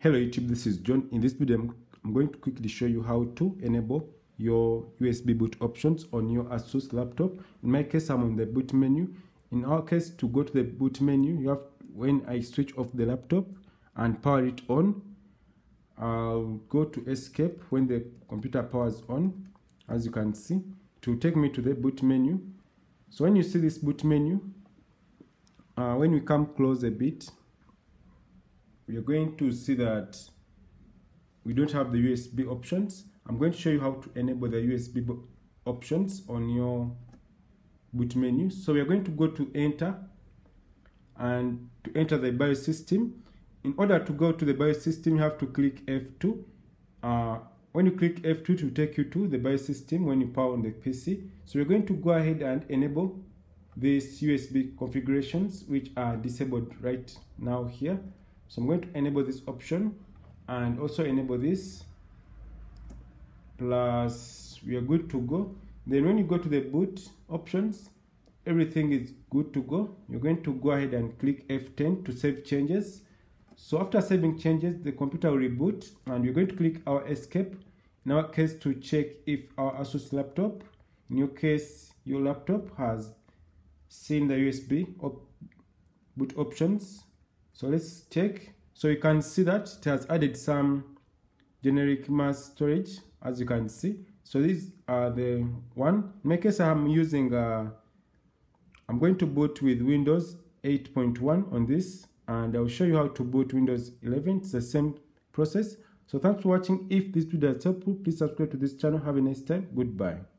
Hello YouTube, this is John. In this video, I'm, going to quickly show you how to enable your USB boot options on your Asus laptop. In my case, I'm on the boot menu. In our case, to go to the boot menu, you have when I switch off the laptop and power it on, I'll go to escape when the computer powers on, as you can see, to take me to the boot menu. So when you see this boot menu, uh, when we come close a bit, we are going to see that we don't have the USB options. I'm going to show you how to enable the USB options on your boot menu. So we are going to go to enter and to enter the BIOS system. In order to go to the BIOS system, you have to click F2. Uh, when you click F2 to take you to the BIOS system when you power on the PC. So we're going to go ahead and enable these USB configurations which are disabled right now here. So I'm going to enable this option and also enable this plus we are good to go. Then when you go to the boot options, everything is good to go. You're going to go ahead and click F10 to save changes. So after saving changes, the computer will reboot and we're going to click our escape. In our case to check if our Asus laptop, in your case, your laptop has seen the USB op boot options so let's check. So you can see that it has added some generic mass storage as you can see. So these are the one. In my case i'm using uh i'm going to boot with windows 8.1 on this and i'll show you how to boot windows 11 it's the same process. So thanks for watching. If this video has helpful please subscribe to this channel. Have a nice time. Goodbye